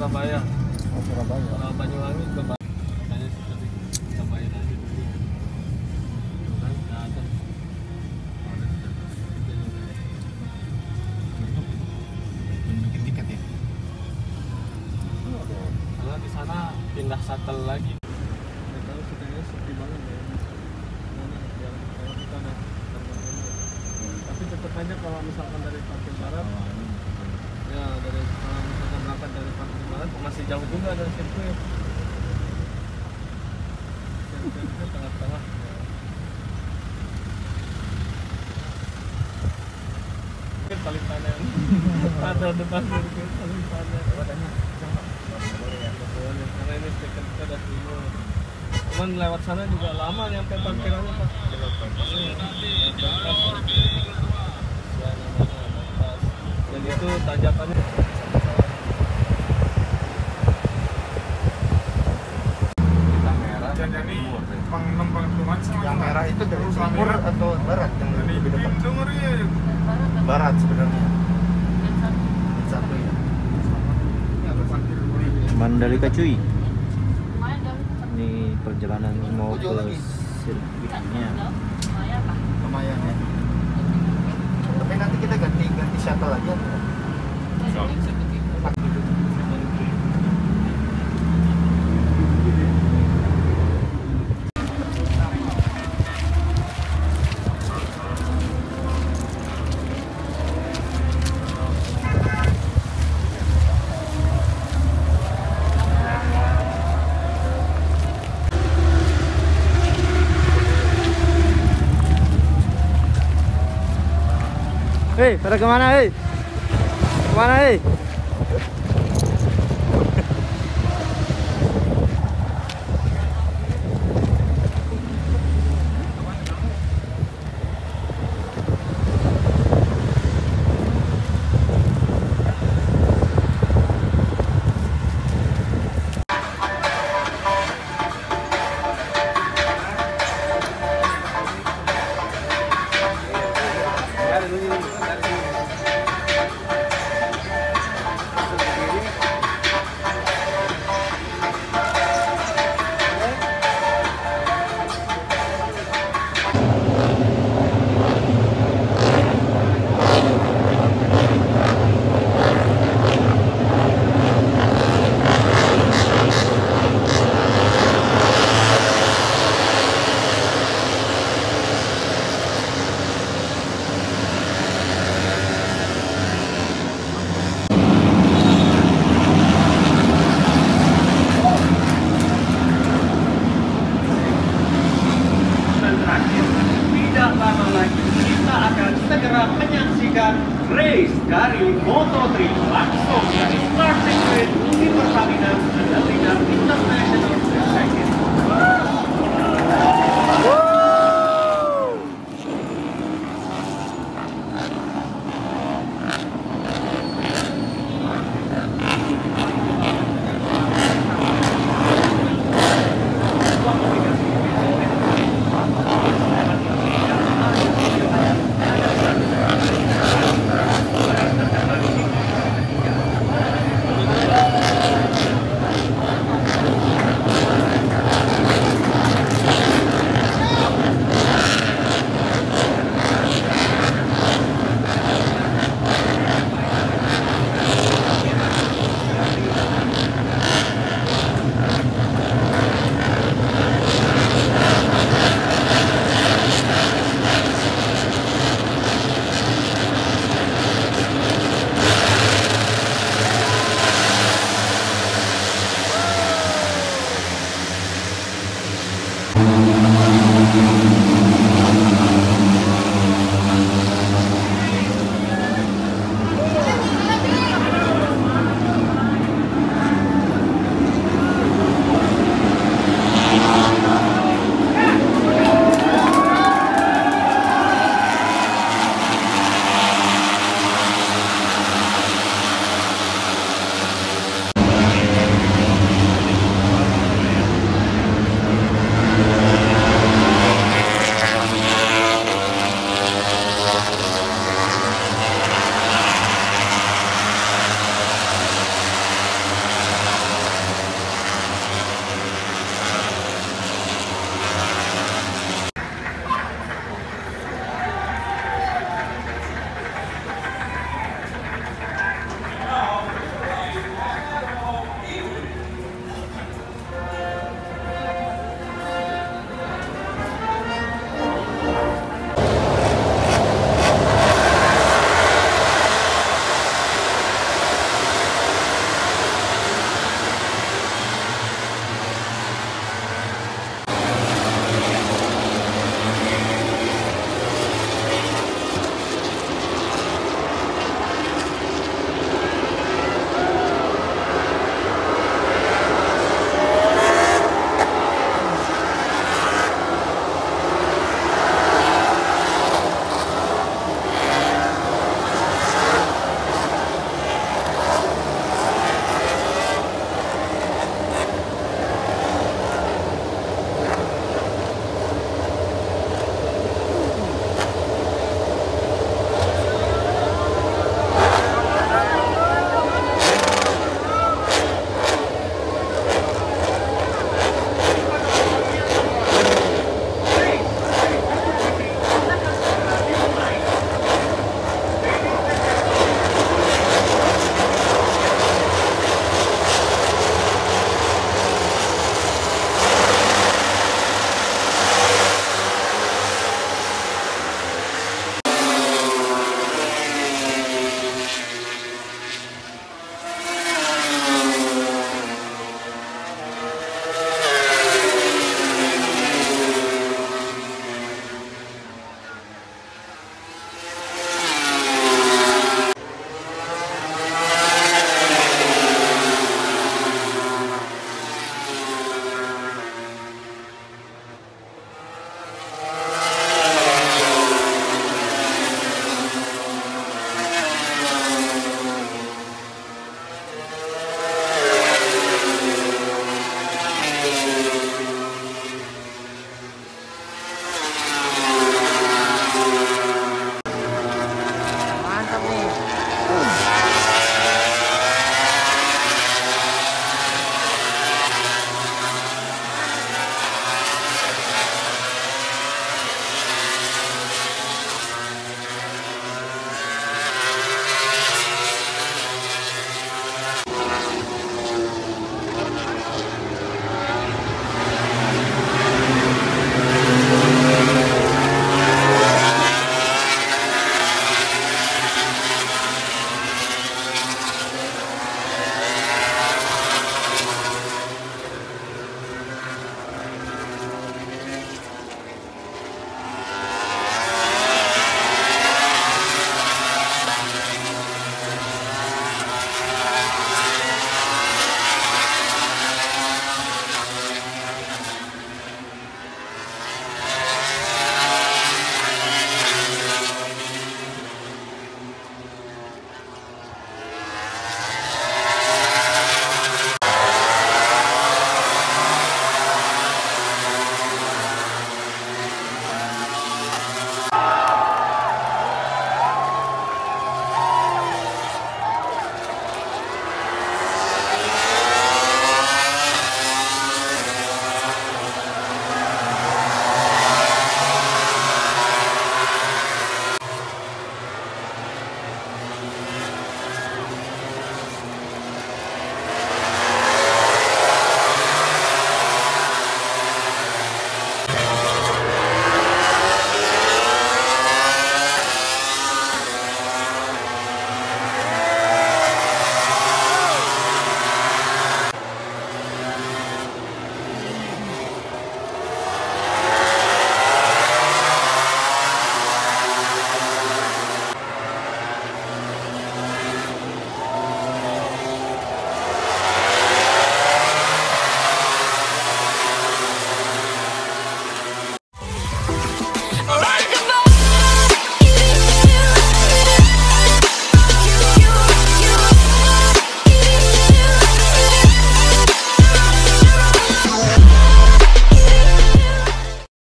Surabaya. Oh, Surabaya. kalau Banyuwangi ke katanya aja dulu. Kan nggak ada. Bikin tiket ya? karena di sana pindah shuttle lagi. Nggak tahu sebenarnya sepi banget ya. Kalau kita ada tapi tetap aja kalau misalkan dari Parkir Barat ya dari kalau misalkan berangkat dari Parkir Barat masih jauh juga dari sirkuit sirkuitnya tengah-tengah ya. Mungkin paling panen ada depan sirkuit paling panen karena ini lewat sana juga lama nyampe parkirannya pak dan itu tanjakannya jadi pang perumahan sama yang merah itu dari timur atau barat? Yang Dari lebih dekat? timur ya Barat sebenarnya. Satu. Ya. parkir Mandalika cuy. Ini perjalanan mau ke sirkuitnya. Lumayan ya. Tapi nanti kita ganti ganti shuttle aja. है पैरा कमाना है। कमाना है।